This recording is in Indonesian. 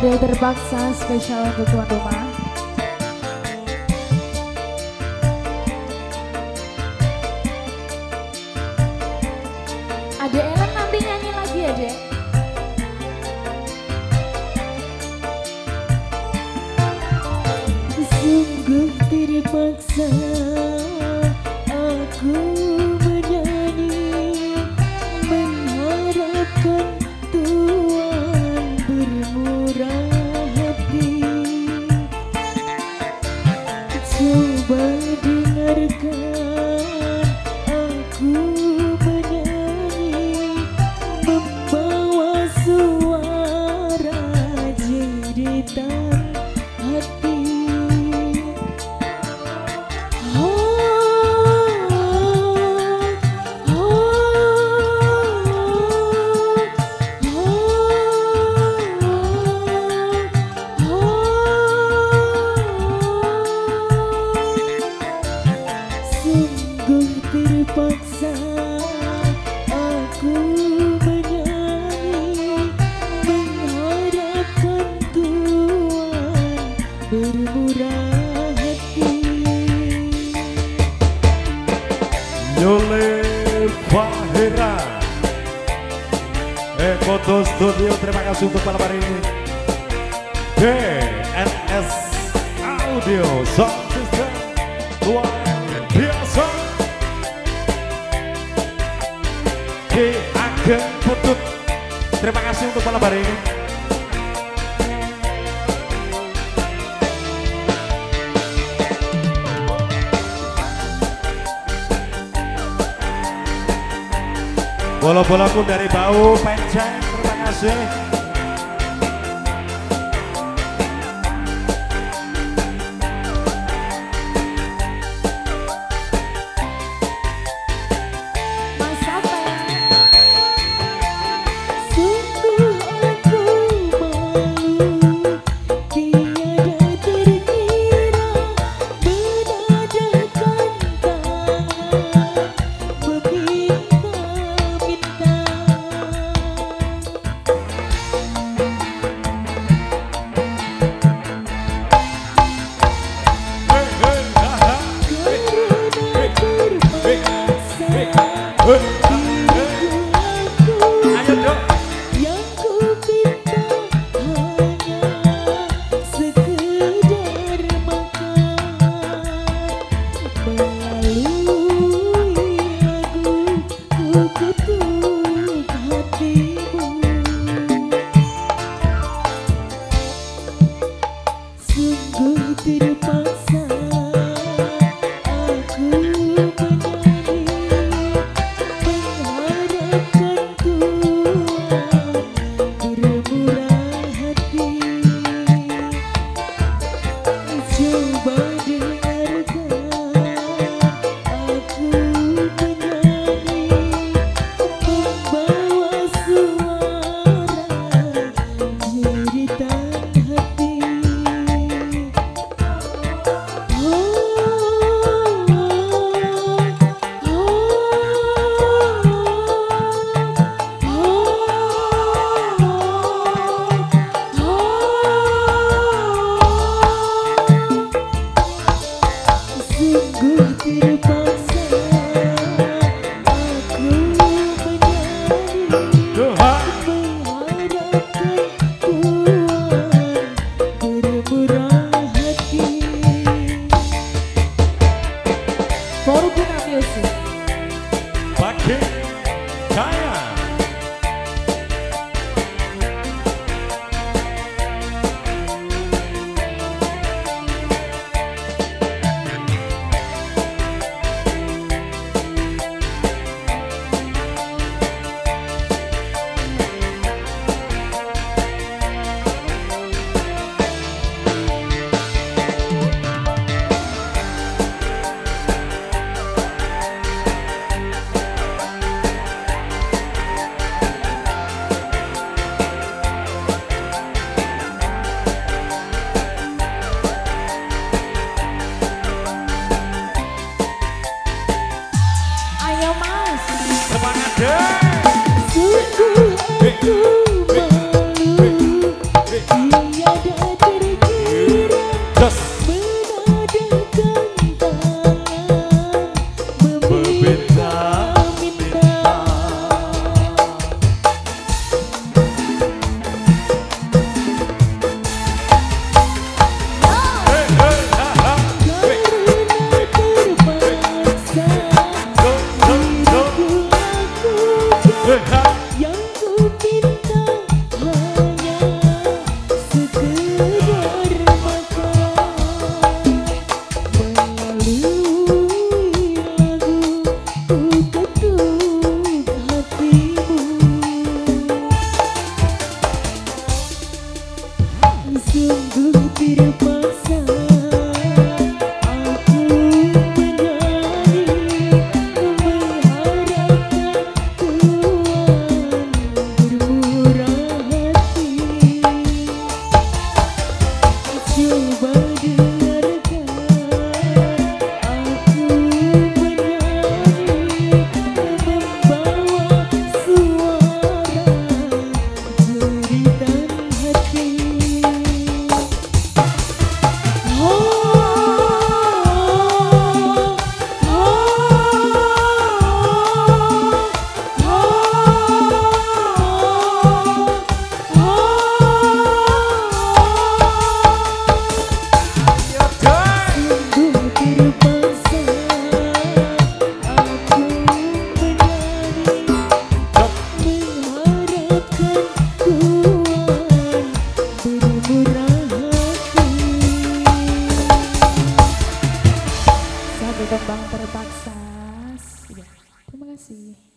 Ada terpaksa spesial untuk tuan rumah. Ada Ellen nanti nyanyi lagi ya, Dek? Sungguh terpaksa Yole Fahira Ekoto Studio terima kasih untuk malam hari ini DNS Audio. Sound System luar biasa Ki Ageng Putut terima kasih untuk malam hari ini Bola-bolaku dari bau penceng terima kasih morro de Pina 嗯。是。